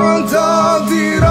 Tadi